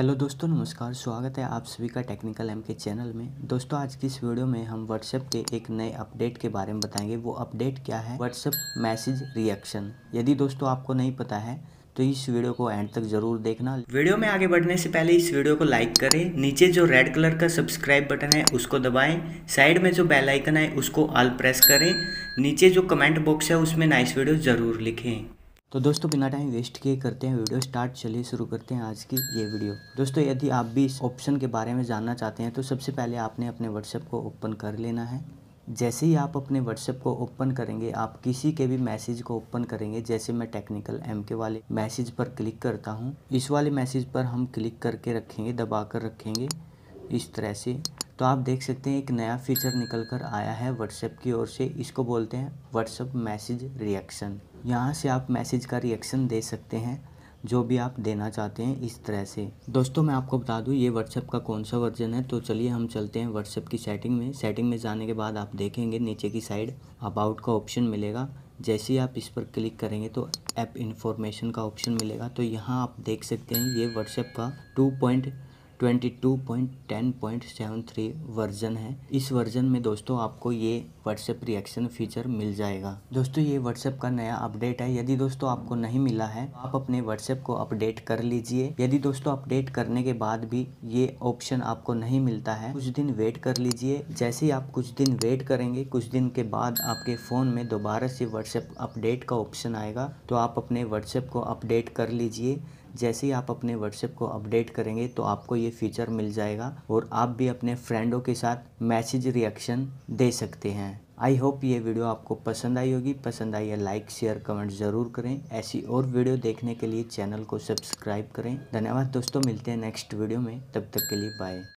Hello दोस्तों, नमस्कार। स्वागत है आप सभी का टेक्निकल एम के चैनल में। दोस्तों, आज की इस वीडियो में हम व्हाट्सएप के एक नए अपडेट के बारे में बताएँगे। वो अपडेट क्या है? WhatsApp message reaction. यदि दोस्तों आपको नहीं पता है तो इस वीडियो को एंड तक ज़रूर देखना। वीडियो में आगे बढ़ने से पहले इस वीडियो को लाइक करें। नीचे जो रेड कलर का सब्सक्राइब बटन है, उसको दबाएँ। साइड में जो बेल आइकन है, उसको ऑल प्रेस करें। नीचे जो कमेंट बॉक्स है, उसमें नाइस वीडियो ज़रूर लिखें। तो दोस्तों, बिना टाइम वेस्ट किए करते हैं वीडियो स्टार्ट। चलिए शुरू करते हैं आज की ये वीडियो। दोस्तों, यदि आप भी इस ऑप्शन के बारे में जानना चाहते हैं तो सबसे पहले आपने अपने व्हाट्सएप को ओपन कर लेना है। जैसे ही आप अपने व्हाट्सएप को ओपन करेंगे, आप किसी के भी मैसेज को ओपन करेंगे, जैसे मैं टेक्निकल एम के वाले मैसेज पर क्लिक करता हूँ। इस वाले मैसेज पर हम क्लिक करके रखेंगे, दबा कर रखेंगे। इस तरह से तो आप देख सकते हैं, एक नया फीचर निकल कर आया है व्हाट्सएप की ओर से। इसको बोलते हैं व्हाट्सएप मैसेज रिएक्शन यहाँ से आप मैसेज का रिएक्शन दे सकते हैं, जो भी आप देना चाहते हैं इस तरह से। दोस्तों, मैं आपको बता दूँ, ये व्हाट्सएप का कौन सा वर्जन है? तो चलिए हम चलते हैं व्हाट्सएप की सेटिंग में। सेटिंग में जाने के बाद आप देखेंगे, नीचे की साइड अबाउट का ऑप्शन मिलेगा। जैसे ही आप इस पर क्लिक करेंगे तो ऐप इन्फॉर्मेशन का ऑप्शन मिलेगा। तो यहाँ आप देख सकते हैं, ये व्हाट्सएप का टू पॉइंट 22.10.73 वर्जन है। इस वर्जन में दोस्तों आपको ये व्हाट्सएप रिएक्शन फीचर मिल जाएगा। दोस्तों, ये व्हाट्सएप का नया अपडेट है। यदि दोस्तों आपको नहीं मिला है, आप अपने व्हाट्सएप को अपडेट कर लीजिए। यदि दोस्तों अपडेट करने के बाद भी ये ऑप्शन आपको नहीं मिलता है, कुछ दिन वेट कर लीजिए। जैसे ही आप कुछ दिन वेट करेंगे, कुछ दिन के बाद आपके फ़ोन में दोबारा से व्हाट्सएप अपडेट का ऑप्शन आएगा तो आप अपने व्हाट्सएप को अपडेट कर लीजिए। जैसे ही आप अपने व्हाट्सएप को अपडेट करेंगे तो आपको ये फीचर मिल जाएगा और आप भी अपने फ्रेंडों के साथ मैसेज रिएक्शन दे सकते हैं। आई होप ये वीडियो आपको पसंद आई होगी। पसंद आई है, लाइक, शेयर, कमेंट ज़रूर करें। ऐसी और वीडियो देखने के लिए चैनल को सब्सक्राइब करें। धन्यवाद दोस्तों, मिलते हैं नेक्स्ट वीडियो में। तब तक के लिए बाय।